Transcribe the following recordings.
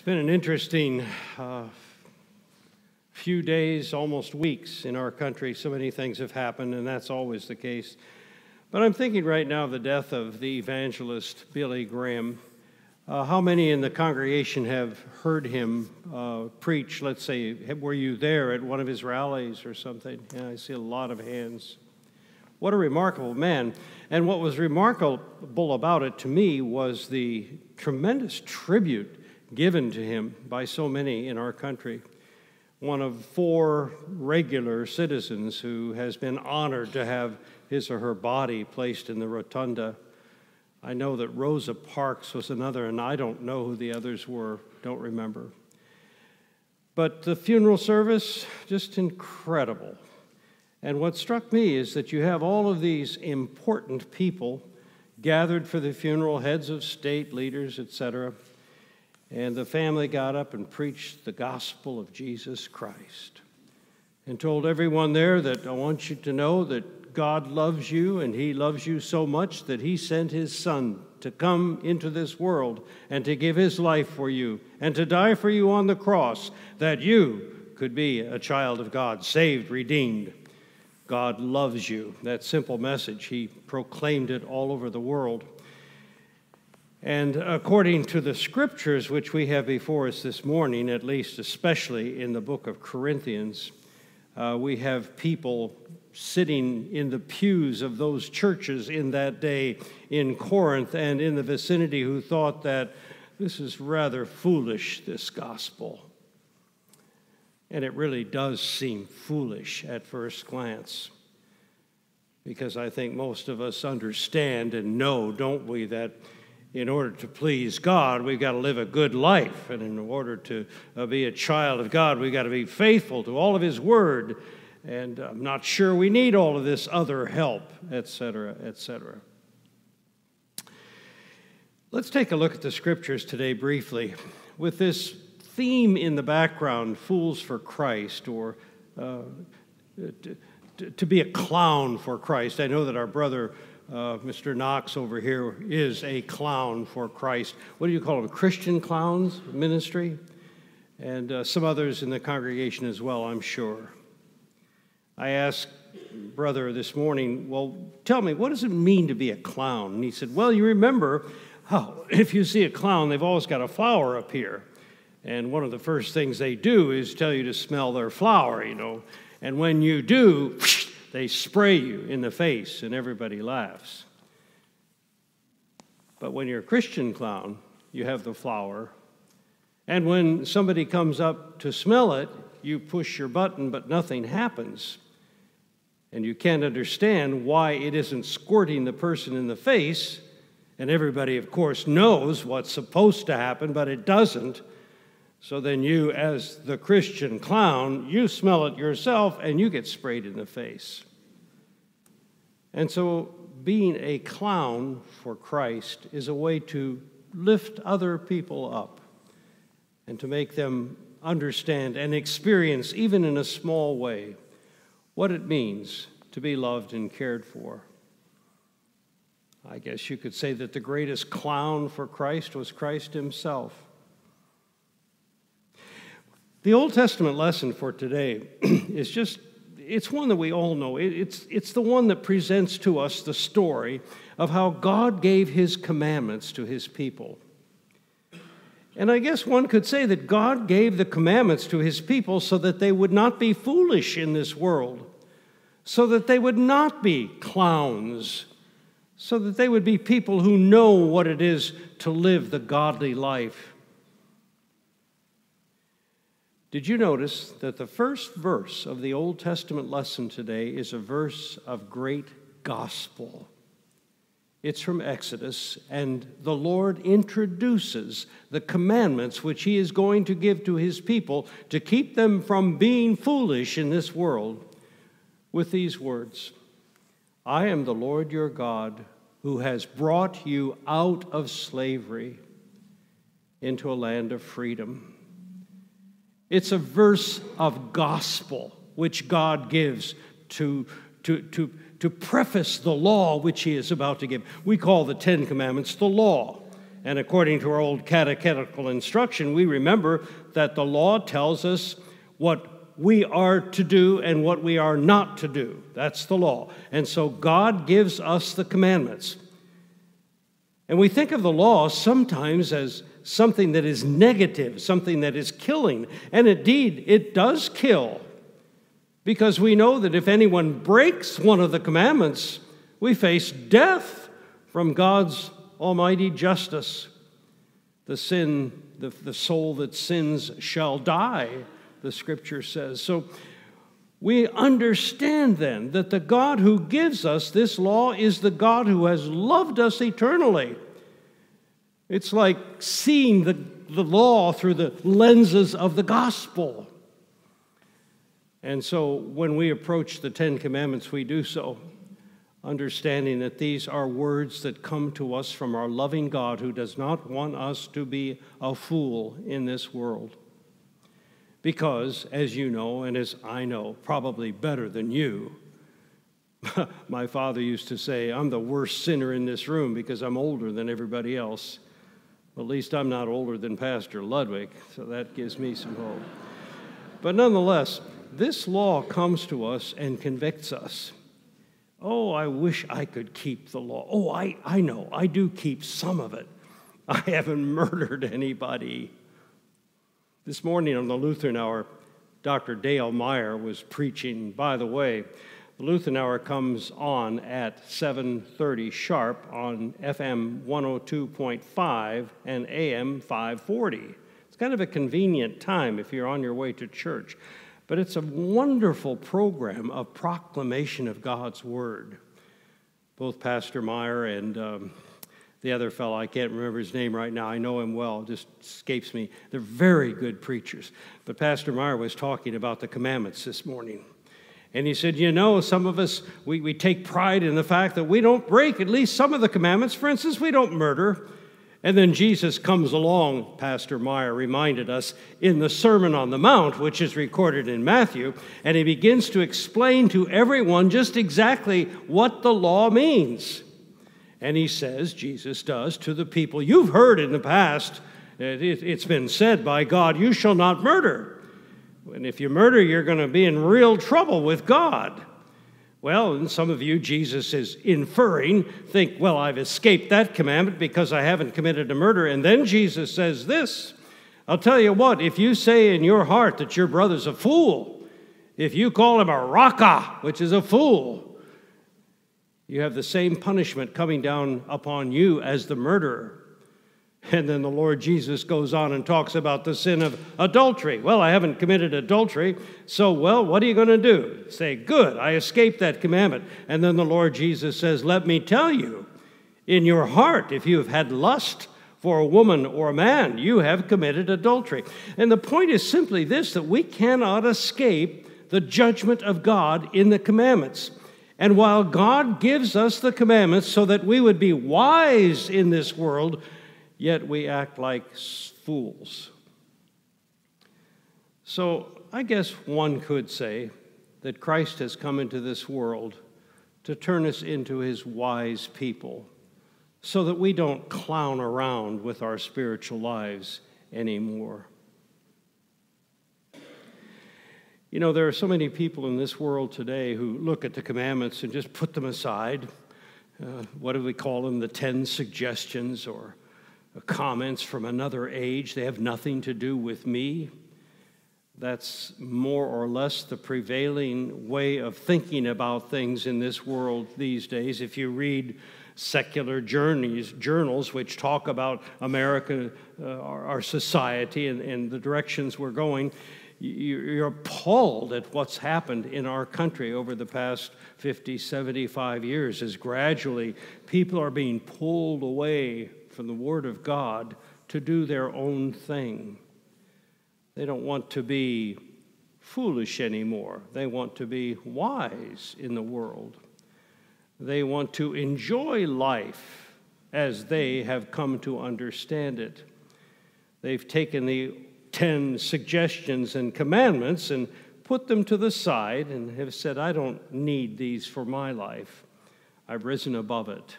It's been an interesting uh, few days, almost weeks in our country. So many things have happened, and that's always the case. But I'm thinking right now of the death of the evangelist Billy Graham. Uh, how many in the congregation have heard him uh, preach? Let's say, were you there at one of his rallies or something? Yeah, I see a lot of hands. What a remarkable man. And what was remarkable about it to me was the tremendous tribute given to him by so many in our country. One of four regular citizens who has been honored to have his or her body placed in the rotunda. I know that Rosa Parks was another, and I don't know who the others were, don't remember. But the funeral service, just incredible. And what struck me is that you have all of these important people gathered for the funeral, heads of state, leaders, etc. And the family got up and preached the gospel of Jesus Christ and told everyone there that I want you to know that God loves you and He loves you so much that He sent His Son to come into this world and to give His life for you and to die for you on the cross that you could be a child of God, saved, redeemed. God loves you. That simple message, He proclaimed it all over the world. And according to the scriptures which we have before us this morning, at least especially in the book of Corinthians, uh, we have people sitting in the pews of those churches in that day in Corinth and in the vicinity who thought that this is rather foolish, this gospel. And it really does seem foolish at first glance. Because I think most of us understand and know, don't we, that in order to please God, we've got to live a good life. And in order to uh, be a child of God, we've got to be faithful to all of His Word. And I'm not sure we need all of this other help, etc., etc. Let's take a look at the scriptures today briefly. With this theme in the background, Fools for Christ, or uh, to, to be a clown for Christ. I know that our brother uh, Mr. Knox over here is a clown for Christ. What do you call them? Christian clowns ministry? And uh, some others in the congregation as well, I'm sure. I asked brother this morning, well, tell me, what does it mean to be a clown? And he said, well, you remember how if you see a clown, they've always got a flower up here. And one of the first things they do is tell you to smell their flower, you know. And when you do, they spray you in the face and everybody laughs. But when you're a Christian clown, you have the flower. And when somebody comes up to smell it, you push your button, but nothing happens. And you can't understand why it isn't squirting the person in the face. And everybody, of course, knows what's supposed to happen, but it doesn't. So then you, as the Christian clown, you smell it yourself and you get sprayed in the face. And so being a clown for Christ is a way to lift other people up and to make them understand and experience, even in a small way, what it means to be loved and cared for. I guess you could say that the greatest clown for Christ was Christ himself. The Old Testament lesson for today is just, it's one that we all know. It's, it's the one that presents to us the story of how God gave his commandments to his people. And I guess one could say that God gave the commandments to his people so that they would not be foolish in this world, so that they would not be clowns, so that they would be people who know what it is to live the godly life. Did you notice that the first verse of the Old Testament lesson today is a verse of great gospel? It's from Exodus, and the Lord introduces the commandments which He is going to give to His people to keep them from being foolish in this world with these words I am the Lord your God who has brought you out of slavery into a land of freedom. It's a verse of gospel which God gives to, to, to, to preface the law which He is about to give. We call the Ten Commandments the law. And according to our old catechetical instruction, we remember that the law tells us what we are to do and what we are not to do. That's the law. And so God gives us the commandments. And we think of the law sometimes as something that is negative, something that is killing. And indeed, it does kill. Because we know that if anyone breaks one of the commandments, we face death from God's almighty justice. The sin, the, the soul that sins shall die the scripture says. So we understand then that the God who gives us this law is the God who has loved us eternally. It's like seeing the, the law through the lenses of the gospel. And so when we approach the Ten Commandments, we do so understanding that these are words that come to us from our loving God who does not want us to be a fool in this world. Because, as you know, and as I know, probably better than you, my father used to say, I'm the worst sinner in this room because I'm older than everybody else. At least I'm not older than Pastor Ludwig, so that gives me some hope. But nonetheless, this law comes to us and convicts us. Oh, I wish I could keep the law. Oh, I, I know, I do keep some of it. I haven't murdered anybody. This morning on the Lutheran Hour, Dr. Dale Meyer was preaching. By the way, the Lutheran Hour comes on at 7:30 sharp on FM 102.5 and AM 540. It's kind of a convenient time if you're on your way to church, but it's a wonderful program of proclamation of God's word. Both Pastor Meyer and um, the other fellow, I can't remember his name right now. I know him well, just escapes me. They're very good preachers. But Pastor Meyer was talking about the commandments this morning. And he said, You know, some of us, we, we take pride in the fact that we don't break at least some of the commandments. For instance, we don't murder. And then Jesus comes along, Pastor Meyer reminded us, in the Sermon on the Mount, which is recorded in Matthew, and he begins to explain to everyone just exactly what the law means. And he says, Jesus does, to the people, You've heard in the past, it's been said by God, You shall not murder. And if you murder, you're going to be in real trouble with God. Well, and some of you, Jesus is inferring, think, Well, I've escaped that commandment because I haven't committed a murder. And then Jesus says this I'll tell you what, if you say in your heart that your brother's a fool, if you call him a Raca, which is a fool, you have the same punishment coming down upon you as the murderer. And then the Lord Jesus goes on and talks about the sin of adultery. Well, I haven't committed adultery, so, well, what are you going to do? Say, good, I escaped that commandment. And then the Lord Jesus says, Let me tell you, in your heart, if you have had lust for a woman or a man, you have committed adultery. And the point is simply this that we cannot escape the judgment of God in the commandments. And while God gives us the commandments so that we would be wise in this world, yet we act like fools. So I guess one could say that Christ has come into this world to turn us into his wise people so that we don't clown around with our spiritual lives anymore. You know, there are so many people in this world today who look at the commandments and just put them aside. Uh, what do we call them? The 10 suggestions or comments from another age. They have nothing to do with me. That's more or less the prevailing way of thinking about things in this world these days. If you read secular journeys, journals which talk about America, uh, our, our, society, and, and the directions we're going, you're appalled at what's happened in our country over the past 50, 75 years as gradually people are being pulled away from the Word of God to do their own thing. They don't want to be foolish anymore, they want to be wise in the world. They want to enjoy life as they have come to understand it. They've taken the 10 suggestions and commandments and put them to the side and have said, I don't need these for my life. I've risen above it.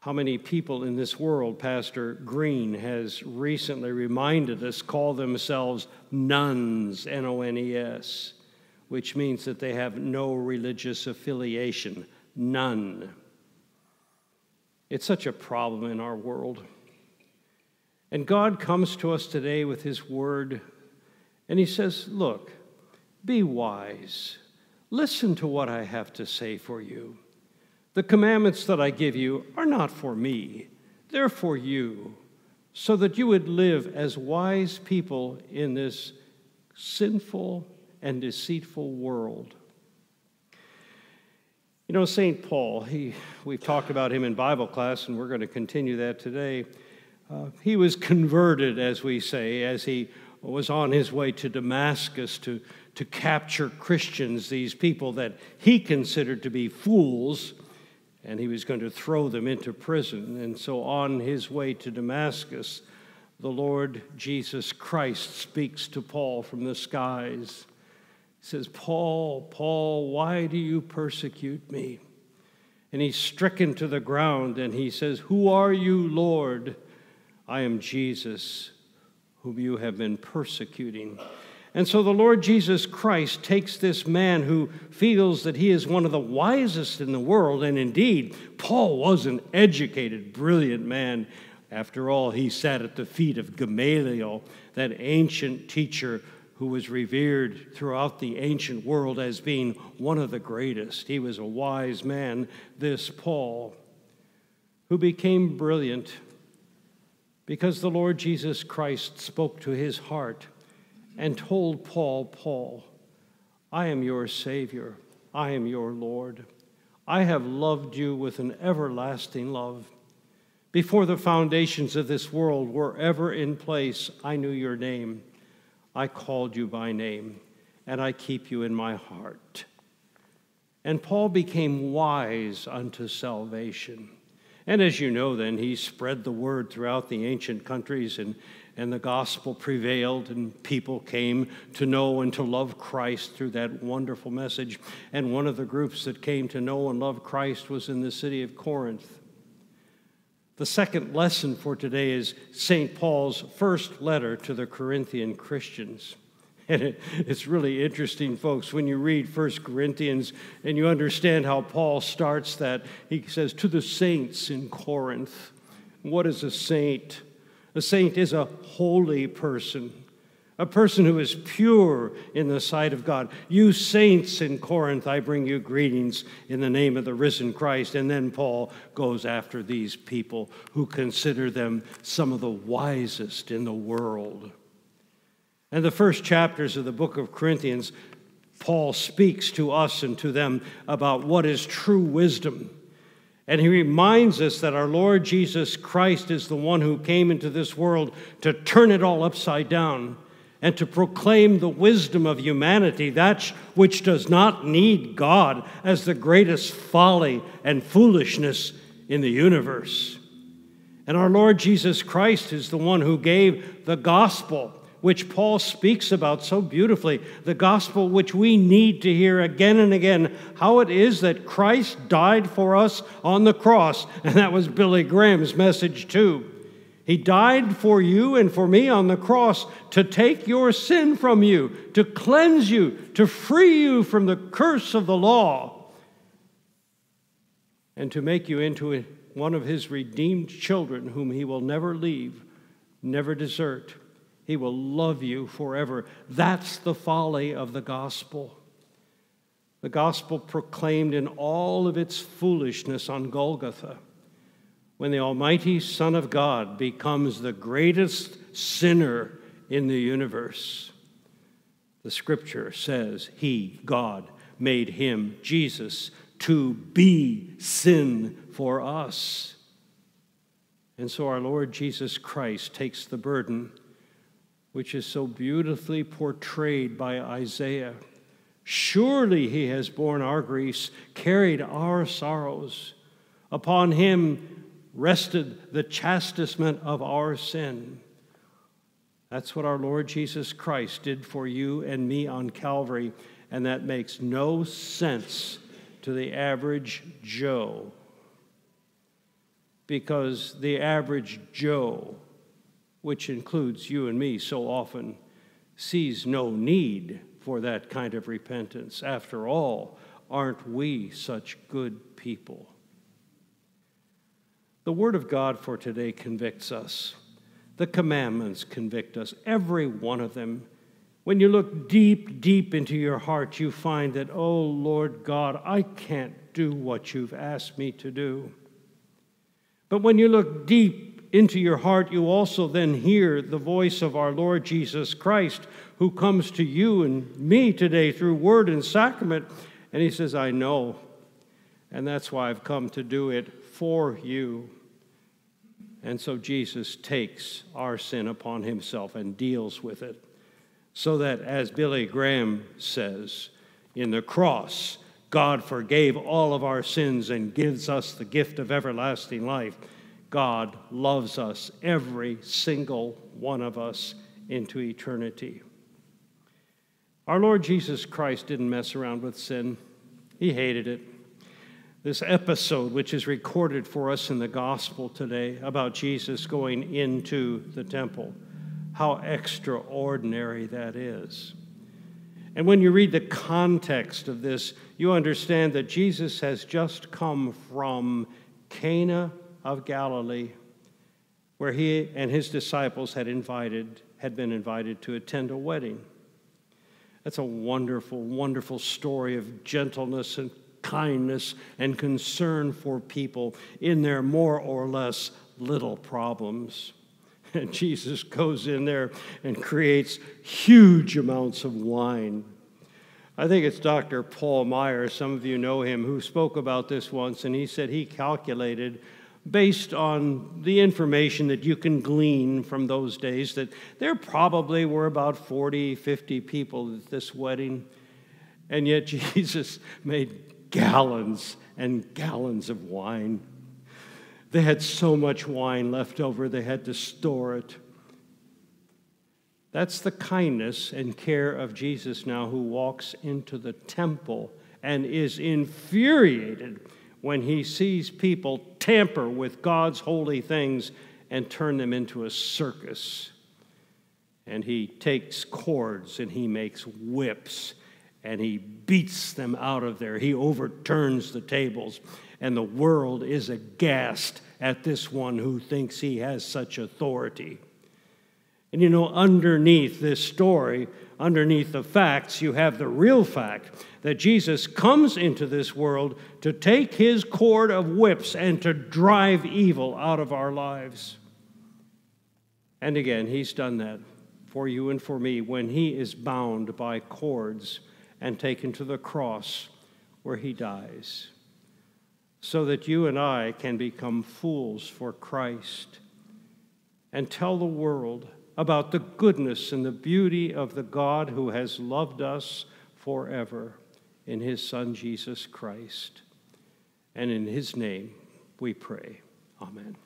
How many people in this world, Pastor Green has recently reminded us, call themselves nuns, N O N E S, which means that they have no religious affiliation, none. It's such a problem in our world. And God comes to us today with His word, and He says, Look, be wise. Listen to what I have to say for you. The commandments that I give you are not for me, they're for you, so that you would live as wise people in this sinful and deceitful world. You know, St. Paul, he, we've talked about him in Bible class, and we're going to continue that today. Uh, he was converted, as we say, as he was on his way to Damascus to, to capture Christians, these people that he considered to be fools and he was going to throw them into prison. And so, on his way to Damascus, the Lord Jesus Christ speaks to Paul from the skies. He says, Paul, Paul, why do you persecute me? And he's stricken to the ground and he says, Who are you, Lord? I am Jesus, whom you have been persecuting. And so the Lord Jesus Christ takes this man who feels that he is one of the wisest in the world, and indeed, Paul was an educated, brilliant man. After all, he sat at the feet of Gamaliel, that ancient teacher who was revered throughout the ancient world as being one of the greatest. He was a wise man, this Paul, who became brilliant because the Lord Jesus Christ spoke to his heart and told Paul, Paul, I am your Savior, I am your Lord. I have loved you with an everlasting love. Before the foundations of this world were ever in place, I knew your name. I called you by name, and I keep you in my heart. And Paul became wise unto salvation. And as you know, then, he spread the word throughout the ancient countries and and the gospel prevailed, and people came to know and to love Christ through that wonderful message. And one of the groups that came to know and love Christ was in the city of Corinth. The second lesson for today is St. Paul's first letter to the Corinthian Christians. And it, it's really interesting, folks, when you read 1 Corinthians and you understand how Paul starts that. He says, To the saints in Corinth. What is a saint? A saint is a holy person, a person who is pure in the sight of God. You saints in Corinth, I bring you greetings in the name of the risen Christ. And then Paul goes after these people who consider them some of the wisest in the world. And the first chapters of the book of Corinthians, Paul speaks to us and to them about what is true wisdom and he reminds us that our Lord Jesus Christ is the one who came into this world to turn it all upside down and to proclaim the wisdom of humanity, that which does not need God, as the greatest folly and foolishness in the universe. And our Lord Jesus Christ is the one who gave the gospel which Paul speaks about so beautifully, the gospel which we need to hear again and again, how it is that Christ died for us on the cross. And that was Billy Graham's message, too. He died for you and for me on the cross to take your sin from you, to cleanse you, to free you from the curse of the law, and to make you into one of his redeemed children whom he will never leave, never desert. He will love you forever. That's the folly of the gospel. The gospel proclaimed in all of its foolishness on Golgotha, when the Almighty Son of God becomes the greatest sinner in the universe. The scripture says, He, God, made him, Jesus, to be sin for us. And so our Lord Jesus Christ takes the burden which is so beautifully portrayed by Isaiah. Surely he has borne our griefs, carried our sorrows. Upon him rested the chastisement of our sin. That's what our Lord Jesus Christ did for you and me on Calvary, and that makes no sense to the average Joe. because the average Joe, which includes you and me so often, sees no need for that kind of repentance. After all, aren't we such good people? The Word of God for today convicts us. The commandments convict us, every one of them. When you look deep, deep into your heart, you find that, oh Lord God, I can't do what you've asked me to do. But when you look deep into your heart, you also then hear the voice of our Lord Jesus Christ, who comes to you and me today through word and sacrament. And he says, I know. And that's why I've come to do it for you. And so Jesus takes our sin upon himself and deals with it. So that, as Billy Graham says, in the cross, God forgave all of our sins and gives us the gift of everlasting life. God loves us, every single one of us, into eternity. Our Lord Jesus Christ didn't mess around with sin, He hated it. This episode, which is recorded for us in the gospel today about Jesus going into the temple, how extraordinary that is. And when you read the context of this, you understand that Jesus has just come from Cana of Galilee, where he and his disciples had invited had been invited to attend a wedding. That's a wonderful, wonderful story of gentleness and kindness and concern for people in their more or less little problems. And Jesus goes in there and creates huge amounts of wine. I think it's Dr. Paul Maier, some of you know him, who spoke about this once, and he said he calculated, based on the information that you can glean from those days, that there probably were about 40, 50 people at this wedding. And yet Jesus made gallons and gallons of wine. They had so much wine left over, they had to store it. That's the kindness and care of Jesus now, who walks into the temple and is infuriated when he sees people tamper with God's holy things and turn them into a circus. And he takes cords and he makes whips and he beats them out of there. He overturns the tables and the world is aghast at this one who thinks he has such authority. And you know, underneath this story, underneath the facts, you have the real fact that Jesus comes into this world to take his cord of whips and to drive evil out of our lives. And again, he's done that for you and for me when he is bound by cords and taken to the cross where he dies so that you and I can become fools for Christ and tell the world about the goodness and the beauty of the God who has loved us forever in his Son Jesus Christ. And in his name we pray. Amen.